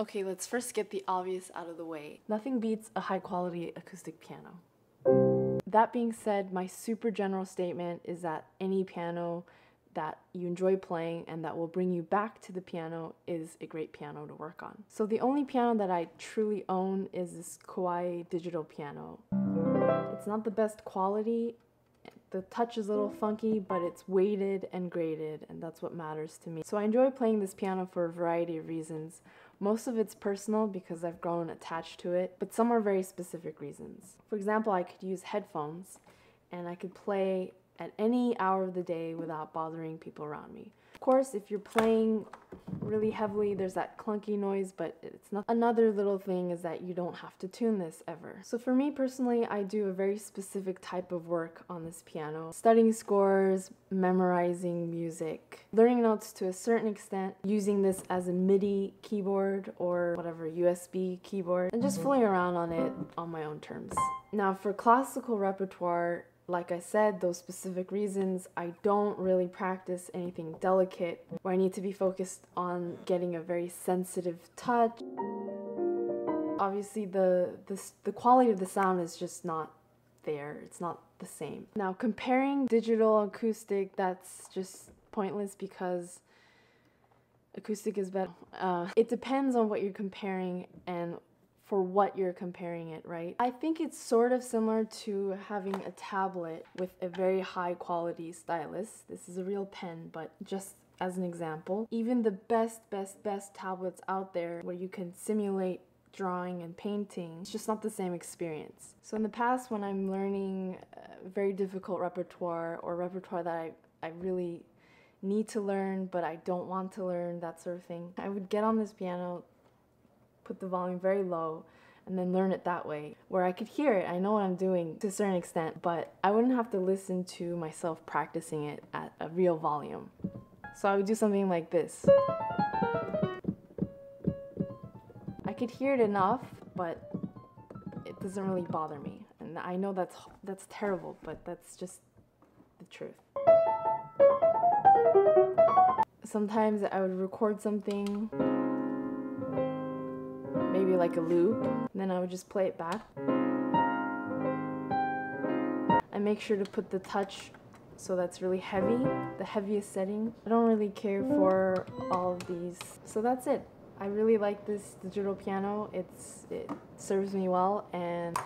Okay, let's first get the obvious out of the way. Nothing beats a high quality acoustic piano. That being said, my super general statement is that any piano that you enjoy playing and that will bring you back to the piano is a great piano to work on. So the only piano that I truly own is this Kawai digital piano. It's not the best quality the touch is a little funky, but it's weighted and graded, and that's what matters to me. So I enjoy playing this piano for a variety of reasons. Most of it's personal because I've grown attached to it, but some are very specific reasons. For example, I could use headphones and I could play at any hour of the day without bothering people around me. Of course, if you're playing really heavily, there's that clunky noise, but it's not. Another little thing is that you don't have to tune this ever. So for me personally, I do a very specific type of work on this piano. Studying scores, memorizing music, learning notes to a certain extent, using this as a MIDI keyboard or whatever USB keyboard, and just mm-hmm. fooling around on it on my own terms. Now for classical repertoire, like I said, those specific reasons, I don't really practice anything delicate where I need to be focused on getting a very sensitive touch. Obviously, the, the, the quality of the sound is just not there. It's not the same. Now, comparing digital acoustic, that's just pointless because acoustic is better. Uh, it depends on what you're comparing and for what you're comparing it, right? I think it's sort of similar to having a tablet with a very high quality stylus. This is a real pen, but just as an example, even the best, best, best tablets out there where you can simulate drawing and painting, it's just not the same experience. So in the past, when I'm learning very difficult repertoire or repertoire that I, I really need to learn but I don't want to learn, that sort of thing, I would get on this piano, put the volume very low and then learn it that way where I could hear it. I know what I'm doing to a certain extent, but I wouldn't have to listen to myself practicing it at a real volume. So I would do something like this. I could hear it enough, but it doesn't really bother me. And I know that's that's terrible, but that's just the truth. Sometimes I would record something like a loop. And then I would just play it back. I make sure to put the touch so that's really heavy, the heaviest setting. I don't really care for all of these. So that's it. I really like this digital piano. It's It serves me well and